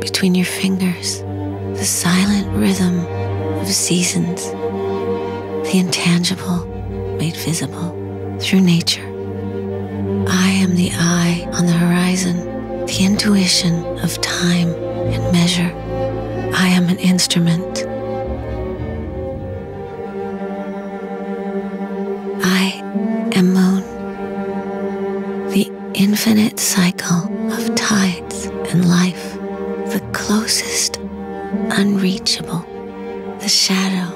between your fingers, the silent rhythm of seasons, the intangible made visible through nature. I am the eye on the horizon, the intuition of time and measure. I am an instrument. I am moon, the infinite cycle of tides and life, the closest unreachable, the shadow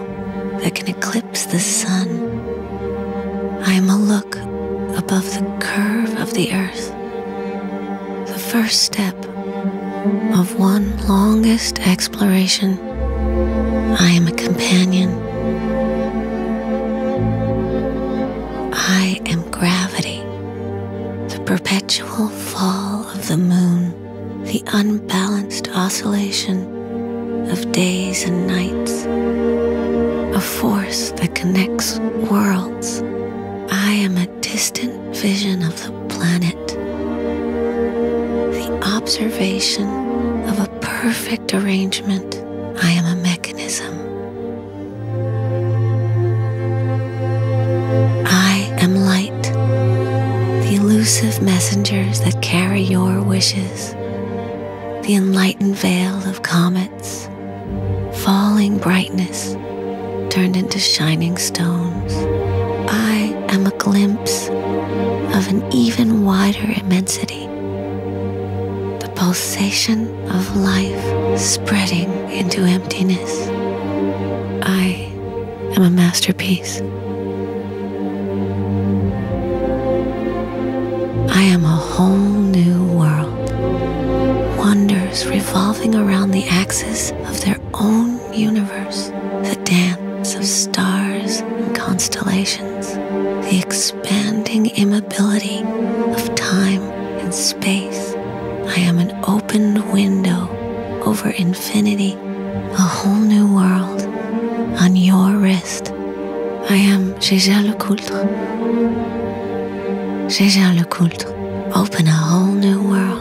that can eclipse the sun. I am a look above the curve of the earth, the first step of one longest exploration. I am a companion. I am gravity, the perpetual fall of the moon, the unbalanced oscillation of days and nights, a force that connects worlds. I am a distant vision of the planet, the observation of a perfect arrangement. I am a mechanism. I am light, the elusive messengers that carry your wishes, the enlightened veil of comets, falling brightness turned into shining stones. I am a glimpse of an even wider immensity, the pulsation of life spreading into emptiness. I am a masterpiece. I am a whole of their own universe. The dance of stars and constellations. The expanding immobility of time and space. I am an opened window over infinity. A whole new world on your wrist. I am Jaeger-LeCoultre. Gégère Lecoultre. Open a whole new world.